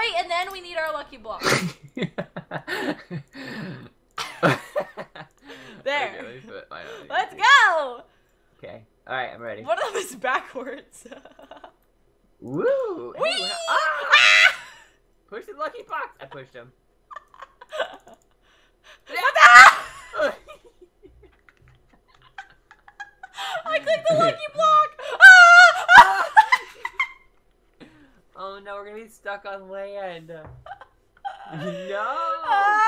wait, and then we need our lucky block. There. Okay, let me put mine on Let's go! Okay. All right, I'm ready. One of them is backwards. Woo! Hey, Whee! we're not- ah! Push the lucky box. I pushed him. Ah! I clicked the lucky block! Ah! Oh no, we're gonna be stuck on land. no. Ah!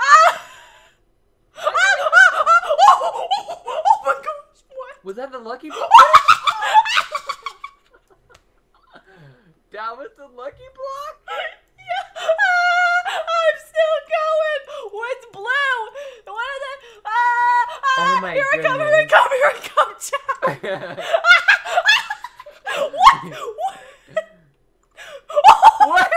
Ah! Oh my gosh, what? Was that the lucky block? that was the lucky block? Yeah. Ah, I'm still going. What's blue? What are the? Ah, ah, Oh my here I come! Here I goodness. come! Here I come! Chad. what? What? Oh, what?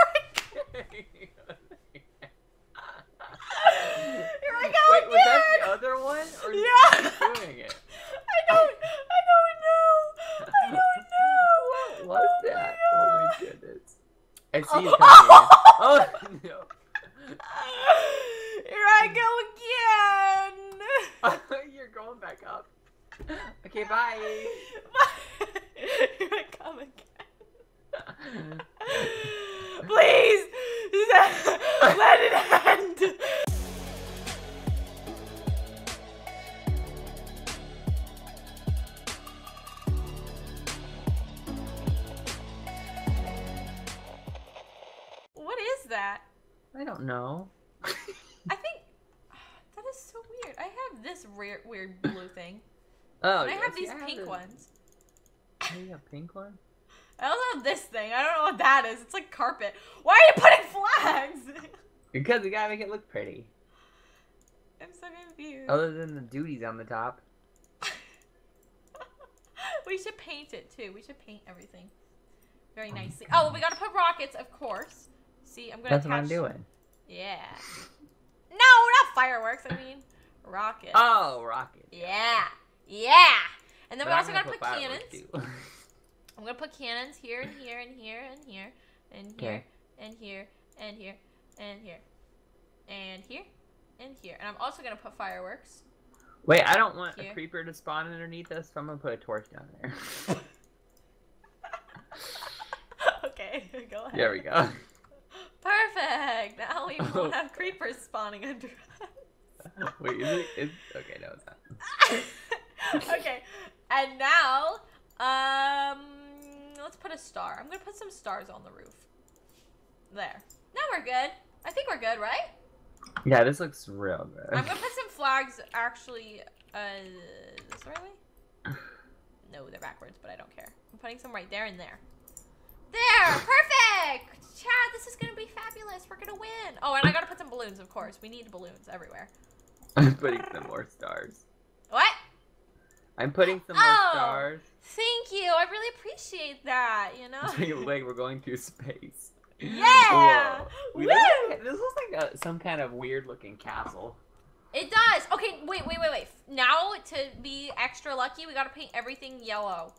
Here I go Wait, was that again. the other one? Or did Yeah. you keep doing it? I don't. I don't know. I don't know. What was Oh my that? Oh my God. goodness. I see Oh. you coming in. Oh no. Here I go again. You're going back up. Okay, bye. Here I come again. Please, let it end. What is that? I don't know. I think that is so weird. I have this weird, weird blue thing. Oh, and I yes, have these yeah, pink the- ones. Oh, you have pink one? I also have this thing. I don't know what that is. It's like carpet. Why are you putting flags? Because we gotta make it look pretty. I'm so confused. Other than the duties on the top. we should paint it too. We should paint everything very oh nicely. Oh, we gotta put rockets, of course. See, I'm gonna. That's what I'm doing. Yeah. No, not fireworks. I mean, rockets. Oh, rocket. Yeah, yeah. And then But we also gotta put fireworks, cannons. I'm gonna put cannons here and here and here and here and here Okay. and here and here and here and here and here. And I'm also gonna put fireworks. Wait, I don't want Here. a creeper to spawn underneath us, so I'm gonna put a torch down there. okay, go ahead. there we go. Perfect. Now we won't have creepers spawning under us. Wait, is it? Is, okay, no, it's not. okay, and now, um, let's put a star. I'm gonna put some stars on the roof. There. Now we're good. I think we're good, right? Yeah, this looks real good. I'm gonna put some flags actually, uh, this way? No, they're backwards, but I don't care. I'm putting some right there and there. There! Perfect! Chad, this is gonna be fabulous. We're gonna win. Oh, and I gotta put some balloons, of course. We need balloons everywhere. I'm putting some more stars. I'm putting some more Oh. stars. Thank you. I really appreciate that, you know? It's making it look like we're going through space. Yeah! Woo! look- this looks like a, some kind of weird looking castle. It does. Okay, wait, wait, wait, wait. Now, to be extra lucky, we gotta paint everything yellow.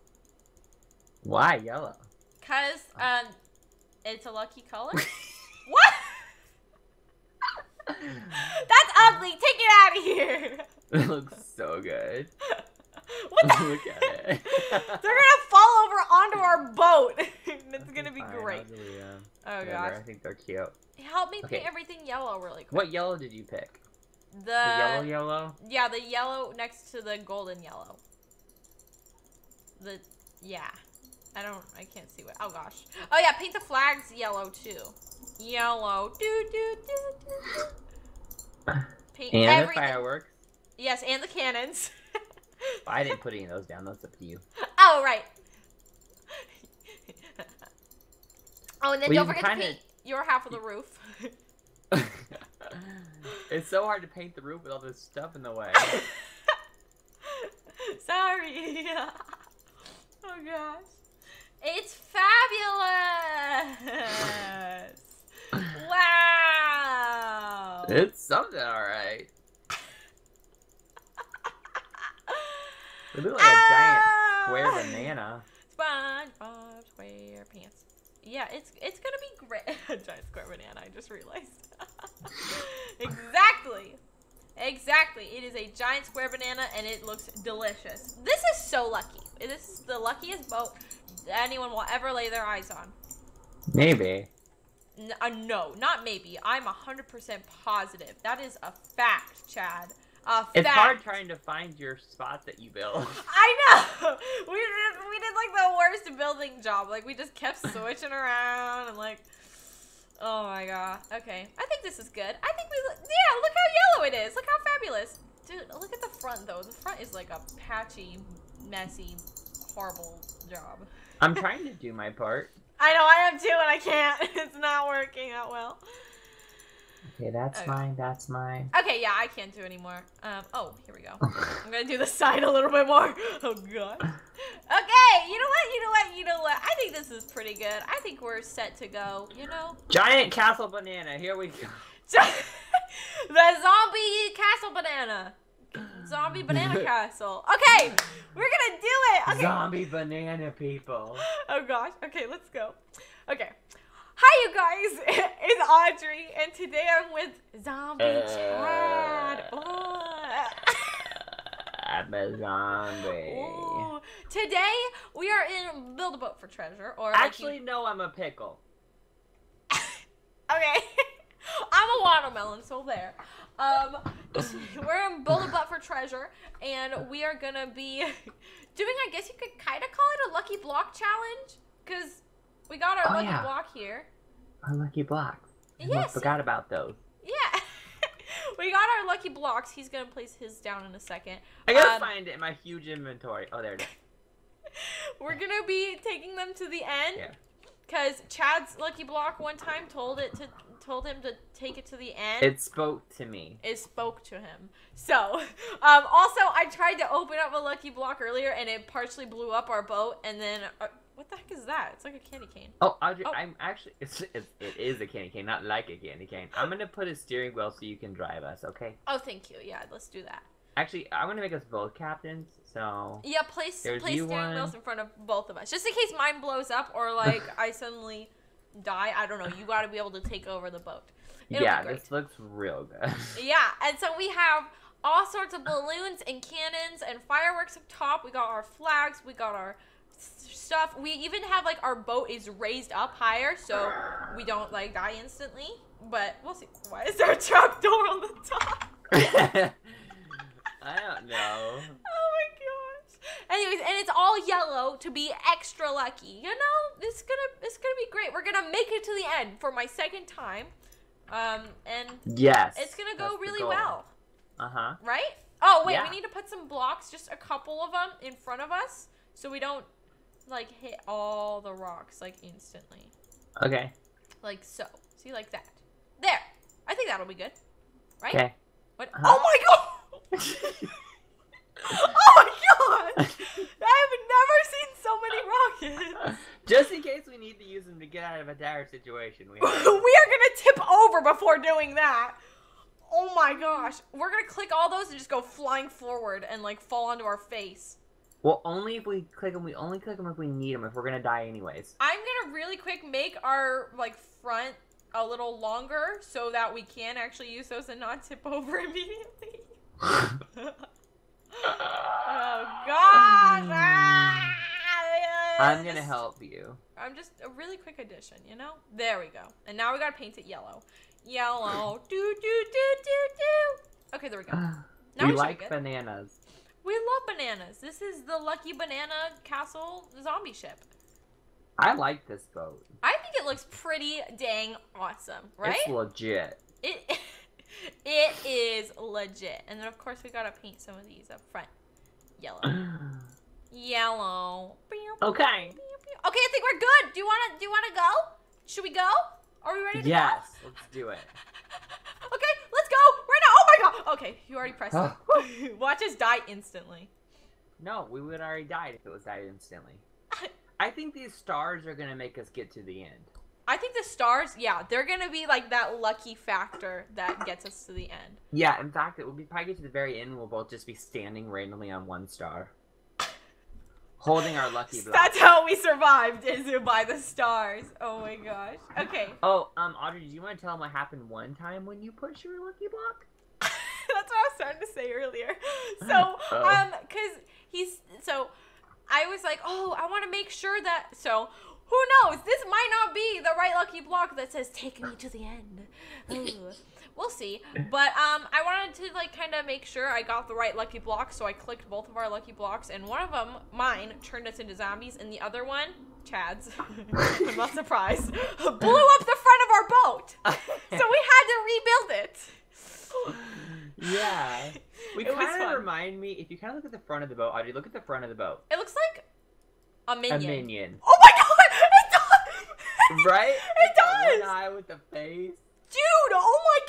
Why yellow? Because, um, it's a lucky color. what? That's ugly. Take it out of here. it looks so good. what the? Look at it. They're gonna fall over onto our boat. it's gonna be Fine, great. 'em. Oh Whatever, gosh. I think they're cute. Help me paint everything yellow really quick. What yellow did you pick? The, The yellow yellow? yeah, the yellow next to the golden yellow. The yeah. I don't I can't see what oh gosh. Oh yeah, paint the flags yellow too. Yellow. Do do do do. do. Paint And the fireworks. Yes, and the cannons. I didn't put any of those down. That's up to you. oh right. oh, and then Well, don't forget kinda- to paint your half of the roof. it's so hard to paint the roof with all this stuff in the way. Sorry. oh gosh. It's fabulous. wow. It's something, alright. It looks like a giant square Ah! banana. SpongeBob SquarePants. yeah, it's it's gonna be great. A giant square banana. I just realized. exactly. Exactly. It is a giant square banana and it looks delicious. This is so lucky. This is the luckiest boat anyone will ever lay their eyes on. Maybe. N- uh, no, not maybe. I'm 100% positive. That is a fact, Chad. A It's hard trying to find your spot that you build. I know. We did, we did like the worst building job. Like we just kept switching around and like, oh my god. Okay, I think this is good. I think we look. Yeah, look how yellow it is. Look how fabulous, dude. Look at the front though. The front is like a patchy, messy, horrible job. I'm trying to do my part. I know I am too, and I can't. It's not working out well. Okay, that's Okay. mine. That's mine. Okay, yeah, I can't do anymore. Um, oh, here we go. I'm gonna do the side a little bit more. Oh god. Okay, you know what? You know what? You know what? I think this is pretty good. I think we're set to go. You know, Giant castle banana. Here we go. the zombie castle banana, zombie banana castle. Okay, we're gonna do it. Okay. Zombie banana people. Oh gosh. Okay, let's go. Okay. Hi, you guys. It's Audrey, and today I'm with Zombie Uh, Chad. Oh. I'm a zombie. Ooh. Today we are in Build a Boat for Treasure, or like you- Actually, no, I'm a pickle. okay. I'm a watermelon, so there. Um, we're in Build a Boat for Treasure, and we are gonna be doing. I guess you could kind of call it a lucky block challenge, cause we got our Oh, lucky yeah. block here. Our lucky blocks. I Yes. forgot about those. Yeah. we got our lucky blocks. He's gonna place his down in a second. I gotta Um, find it in my huge inventory. Oh, there it is. We're gonna be taking them to the end. Yeah. Cause Chad's lucky block one time told it to told him to take it to the end. It spoke to me. it spoke to him. So, um, also I tried to open up a lucky block earlier and it partially blew up our boat. And then, uh, what the heck is that? It's like a candy cane. Oh, Audrey, Oh. I'm actually it's, it's it is a candy cane, not like a candy cane. I'm gonna put a steering wheel so you can drive us, okay? Oh, thank you. Yeah, let's do that. Actually, I'm gonna make us both captains. So Yeah, place place steering one. wheels in front of both of us, just in case mine blows up or like I suddenly die. I don't know. You got to be able to take over the boat. It'll yeah, this looks real good. Yeah, and so we have all sorts of balloons and cannons and fireworks up top. We got our flags. We got our stuff. We even have like our boat is raised up higher so we don't like die instantly. But we'll see. Why is there a trap door on the top? I don't know. Oh my gosh. Anyways, and it's all yellow to be extra lucky. You know, it's gonna it's gonna be great. We're gonna make it to the end for my second time. Um, and Yes. it's gonna go really well, Uh-huh. right? Oh wait, Yeah. we need to put some blocks, just a couple of them, in front of us, so we don't like hit all the rocks like instantly, Okay. like so. See, like that. There. I think that'll be good, right? Okay. What? Uh-huh. Oh my god! oh my god! I have never seen so many rockets. Just in case we need to use them to get out of a dire situation, we we are gonna tip over before doing that. Oh my gosh. We're gonna click all those and just go flying forward and like fall onto our face. Well, only if we click them. We only click them if we need them. If we're gonna die anyways. I'm gonna really quick make our like front a little longer so that we can actually use those and not tip over immediately. oh gosh. Ah! I'm gonna help you. I'm just a really quick addition, you know? There we go. And now we gotta paint it yellow. Yellow. do do do do do. Okay, there we go. Now we we like bananas. We love bananas. This is the Lucky Banana Castle zombie ship. I like this boat. I think it looks pretty dang awesome, right? It's legit. It it is legit. And then of course we gotta paint some of these up front. Yellow. Yellow. okay. Okay, I think we're good. Do you wanna do you wanna go? Should we go? Are we ready to go? Yes, let's do it. Okay, let's go right now. My god. Okay, you already pressed it. Watch us die instantly. No, we would already died if it was died instantly. I think these stars are gonna make us get to the end. I think the stars, yeah, they're gonna be like that lucky factor that gets us to the end. Yeah, in fact, it will be probably get to the very end. We'll both just be standing randomly on one star. Holding our lucky block. That's how we survived, is it by the stars. Oh my gosh. Okay. Oh, um, Audrey, do you want to tell them what happened one time when you pushed your lucky block? That's what I was starting to say earlier. So, Oh. um, cause he's so, I was like, oh, I want to make sure that. So, who knows? This might not be the right lucky block that says "Take me to the end." We'll see. But um, I wanted to like kind of make sure I got the right lucky block, so I clicked both of our lucky blocks, and one of them, mine, turned us into zombies, and the other one, Chad's, I'm not surprised, blew up the front of our boat. So we had to rebuild it. Yeah. We It kind of remind me, if you kind of look at the front of the boat, Audrey, look at the front of the boat. It looks like a minion. A minion. Oh my god! It does! Right? It does! One eye with the face. Dude, oh my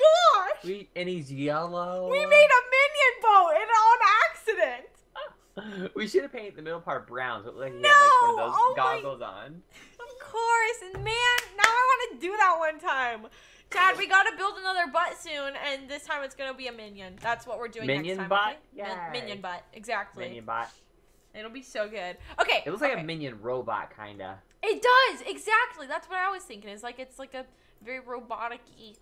gosh! We, and he's yellow. We made a minion boat and on accident! We should have painted the middle part brown so it looked like he No! had like one of those Oh my- goggles on. Of course, and man, now I want to do that one time. Chad, we gotta build another butt soon, and this time it's gonna be a minion. That's what we're doing Minion next time. butt? okay? Min- Yay. minion butt, exactly. Minion bot. It'll be so good. Okay. It looks like okay. a minion robot, kinda. It does exactly. That's what I was thinking. It's like it's like a very robotic-y.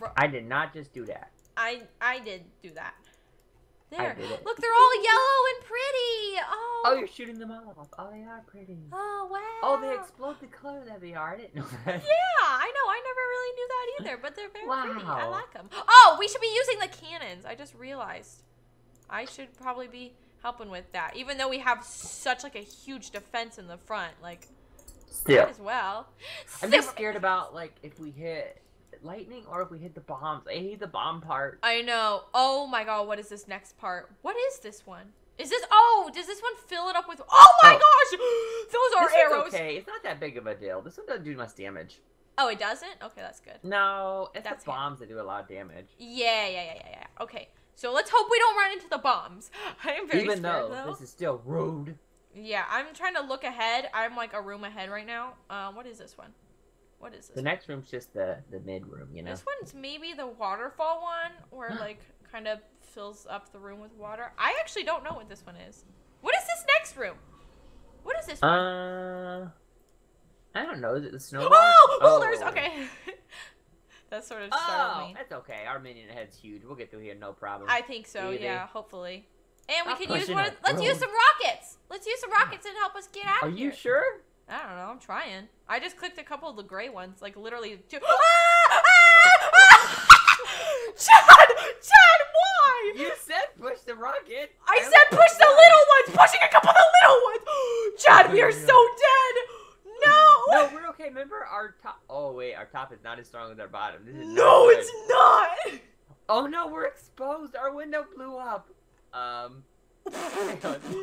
Ro- I did not just do that. I I did do that. There. Look, they're all yellow and pretty. Oh. Oh, you're shooting them off. Oh, they are pretty. Oh wow. Oh, they explode the color that they are. I didn't know that. Yeah, I know. I never really knew that either, but they're very pretty. I like them. Oh, we should be using the cannons. I just realized. I should probably be helping with that, even though we have such like a huge defense in the front. Like, Still. might as well. I'm just scared about like if we hit lightning or if we hit the bombs. I hate the bomb part. I know. Oh my god, what is this next part? What is this one? Is this? Oh, does this one fill it up with? Oh my gosh, those are this arrows. okay. It's not that big of a deal. This one doesn't do much damage. Oh, it doesn't. Okay, that's good. No, it's That's the bombs that do a lot of damage. Yeah, yeah, yeah, yeah, yeah. Okay, so let's hope we don't run into the bombs. I am very Even scared though, though. this is still rude. Yeah, I'm trying to look ahead. I'm like a room ahead right now. Uh, what is this one? What is this? The next room's just the the mid room, you know. This one's maybe the waterfall one, where like kind of fills up the room with water. I actually don't know what this one is. What is this next room? What is this one? Uh, I don't know. Is it the snowball? oh, boulders. Okay. that sort of startled Oh, me. that's okay. Our minion head's huge. We'll get through here, no problem. I think so. Maybe. Yeah, hopefully. And we Stop can use pushing one. Of, let's use some rockets. Let's use some rockets and help us get out Are of you sure? I don't know. I'm trying. I just clicked a couple of the gray ones, like literally two. Ah! Ah! Chad! Chad, why? You said push the rocket. I I'm said push the little ones, pushing a couple of the little ones. Chad, we are so dead. No. No, we're okay. Remember our top? Oh wait, our top is not as strong as our bottom. This is No, it's not. Oh no, we're exposed. Our window blew up. Um. um.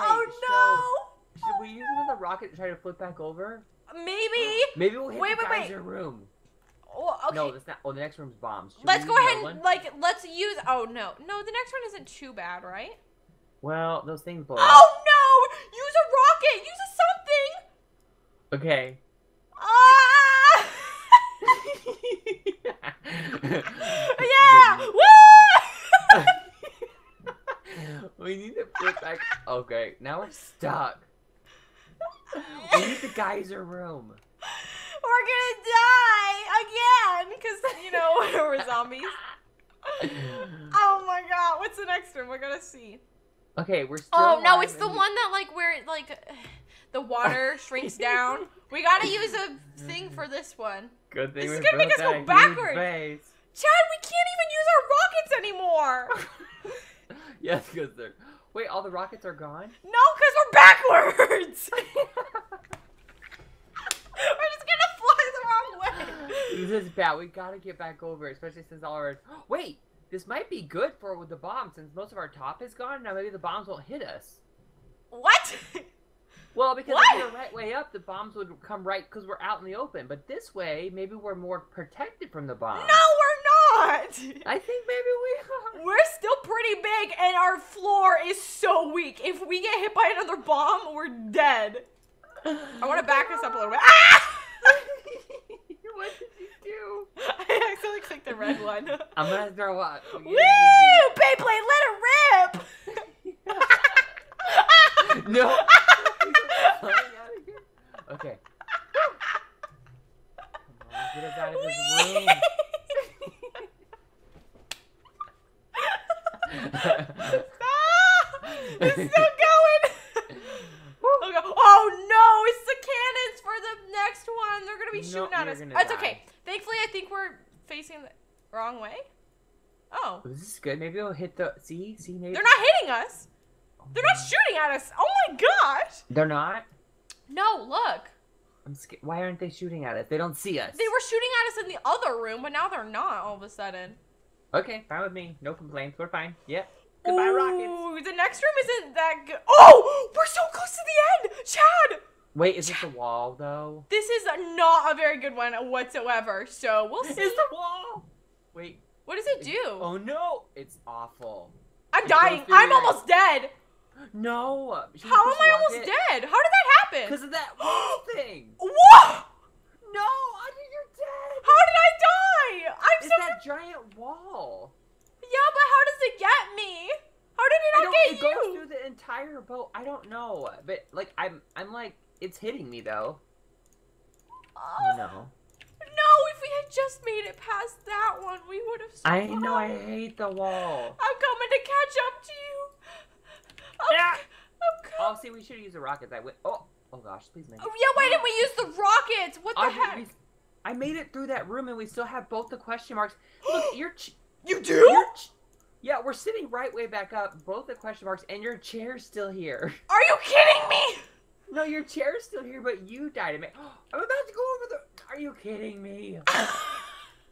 Hey, oh so, should we use another rocket to try to flip back over? Maybe. Maybe we'll hit Wait, the wait, wait. room. Oh, okay. No, that's not. Oh, the next room's bombs. Should let's go ahead and like let's use. Oh no, no, the next one isn't too bad, right? Well, those things blow up. Oh no! Use a rocket. Use a something. Okay. Ah! yeah! Woo! We need to flip back. Oh, okay, now we're stuck. We need the geyser room. We're gonna die again because you know we're zombies. Oh my god! What's the next room? We're gonna see. Okay, we're still. Oh no! It's the one that like where it, like the water shrinks down. We gotta use a thing for this one. Good thing This is gonna make us go backwards. Chad, we can't even use our rockets anymore. yes, because they're. Wait, all the rockets are gone. No, because we're backwards. we're just gonna fly the wrong way. this is bad. We gotta get back over, especially since all our. Wait, this might be good for with the bombs, since most of our top is gone. Now maybe the bombs won't hit us. What? Well, because What? if we were right way up, the bombs would come right because we're out in the open. But this way, maybe we're more protected from the bombs. No, we're not. I think maybe we are. We're still pretty big, and our floor is so weak. If we get hit by another bomb, we're dead. I want to back us up a little bit. Ah! what did you do? I accidentally clicked the red one. I'm gonna throw up. Woo! Beyblade, let it rip! no. Flying out of here. Okay. Get us out of this room. Ah! It's still going. Oh no! It's the cannons for the next one. They're gonna be shooting at us. gonna die. okay. Thankfully, I think we're facing the wrong way. Oh, This is good. Maybe we'll hit the. See, see, maybe. they're not hitting us. Oh they're not shooting at us. Oh my gosh! They're not. No, look. I'm scared. Why aren't they shooting at us? They don't see us. They were shooting at us in the other room, but now they're not. All of a sudden. Okay, fine with me. No complaints. We're fine. Yep. Goodbye, rockets. Ooh, the next room isn't that good. Oh, we're so close to the end, Chad. Wait, is it the wall though? This is not a very good one whatsoever. So we'll see. It's the wall. Wait. What does it do? Oh no! It's awful. I'm it dying. I'm almost dead. No. How am I almost dead? How did that happen? Because of that wall thing. What? No, I think you're dead. How did I die? I'm It's so. that giant wall. Yeah, but how does it get me? How did I it not get it you? goes through the entire boat. I don't know, but like I'm, I'm like it's hitting me though. Oh no. No, if we had just made it past that one, we would have. I know. I hate the wall. I'm coming to catch up to you. I'm, Yeah. I'm Oh, see, we should use the rockets. I went. Oh, oh gosh, please, man. Oh, yeah, why didn't we use the oh. rockets? What the Audrey, heck? we- I made it through that room, and we still have both the question marks. Look, you're. Ch- You do? you're yeah, we're sitting right way back up, both the question marks, and your chair's still here. Are you kidding me? No, your chair's still here, but you died. I'm I'm about to go over the. Are you kidding me?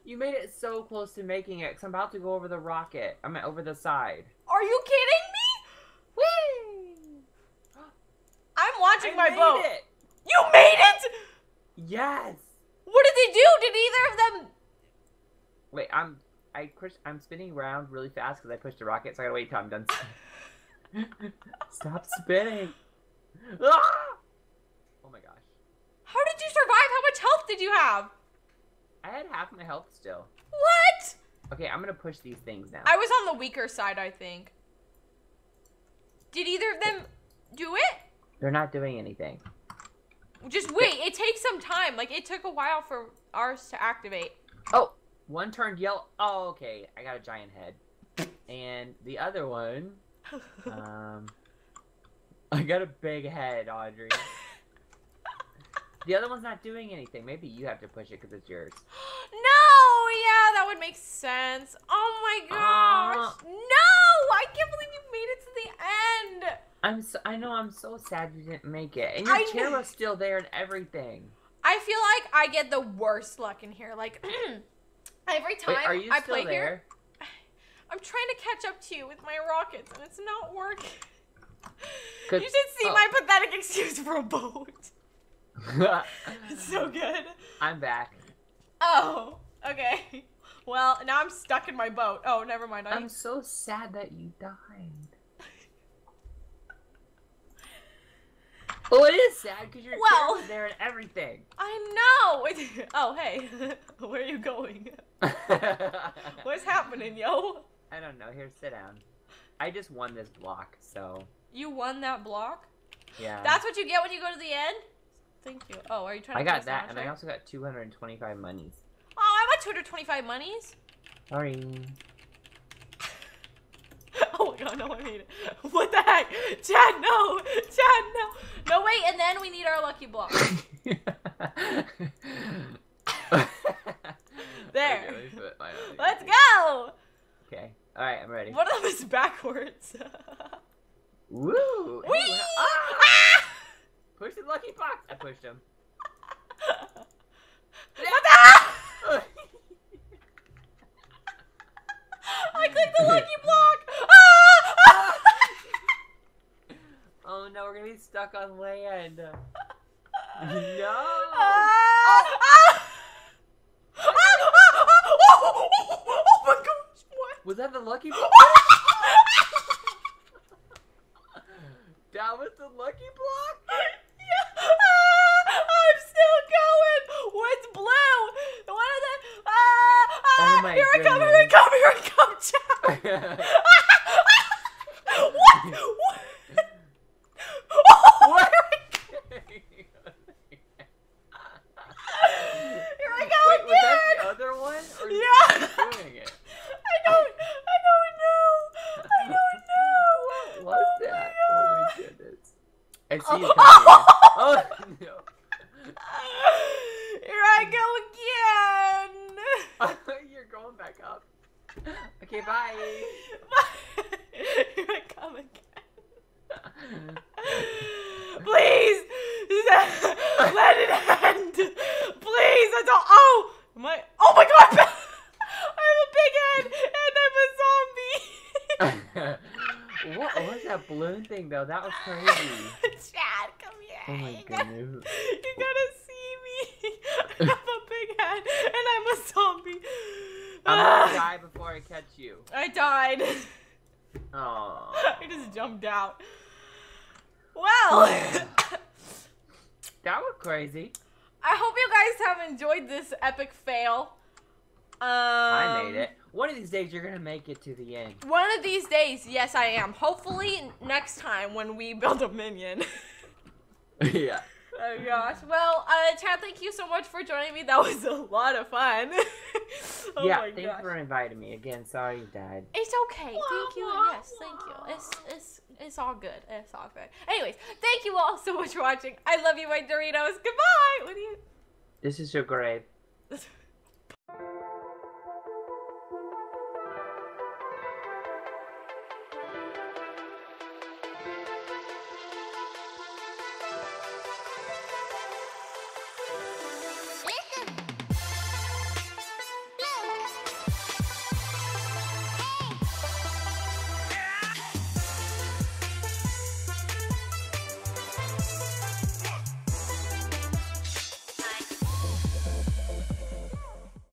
You made it so close to making it, because I'm about to go over the rocket. I mean, over the side. Are you kidding me? Whee! I'm watching I my made boat. it! You made it? Yes! What did they do? Did either of them? Wait, I'm. I push, I'm spinning around really fast because I pushed the rocket, so I gotta wait till I'm done. Stop spinning! Ah! Oh my gosh. How did you survive? How much health did you have? I had half my health still. What? Okay, I'm gonna push these things now. I was on the weaker side, I think. Did either of them do it? They're not doing anything. Just wait. It takes some time. Like it took a while for ours to activate. Oh, one turned yellow. Oh, okay. I got a giant head. And the other one, um, I got a big head, Audrey. the other one's not doing anything. Maybe you have to push it because it's yours. no, yeah, that would make sense. Oh my gosh. Uh. no, I can't believe you made it to the end. I'm so, I know I'm so sad you didn't make it. And your I chair was still there and everything. I feel like I get the worst luck in here. Like every time Wait, I play there? here, I'm trying to catch up to you with my rockets, and it's not working. You should see oh. my pathetic excuse for a boat. It's so good. I'm back. Oh, okay. Well, now I'm stuck in my boat. Oh, never mind. I, I'm so sad that you died. Well, it is sad because your Well- there and everything. I know. oh, hey, where are you going? What's happening, yo? I don't know. Here, sit down. I just won this block, so You won that block. yeah. That's what you get when you go to the end. Thank you. Oh, are you trying to? I got that, and I also got 225 monies. Oh, I got 225 monies. Sorry. Oh my god, no, I made it. What the heck? Chad, no! Chad, no! No, wait, and then we need our lucky block. There. Okay, let me put mine on Let's go! Okay. All right, I'm ready. One of them is backwards. Woo! Whee! Hey, ah! Ah! Push the lucky box. I pushed him. I clicked the lucky block! Ah! oh no, we're gonna be stuck on land. no. Ah! Ah! Ah! Oh, oh my gosh, what? Was that the lucky block? that was the lucky block? Yeah. Ah, I'm still going. What's blue? What are the? Ah, ah, Oh my here I come! Here I come! Here I come! Chad. what? what? Okay, bye. Here I come again. Please, let it end. Please, that's all. Oh my! Oh my God! I have a big head and I'm a zombie. what was that balloon thing though? That was crazy. Chad, come here. Oh my you, gotta, goodness. you gotta see me. I have a big head and I'm a zombie. I'm gonna die before I catch you. I died. Oh. I just jumped out. Well, That was crazy. I hope you guys have enjoyed this epic fail. Um, I made it. One of these days you're gonna make it to the end. One of these days, yes, I am. Hopefully, next time when we build a minion. yeah. oh gosh. Well, uh, Chad, thank you so much for joining me. That was a lot of fun. oh yeah, my thanks gosh. for inviting me again. Sorry you died. It's okay. Thank you. Yes, thank you. It's it's it's all good. It's all good. Anyways, thank you all so much for watching. I love you, my Doritos. Goodbye. What do you? This is your grave.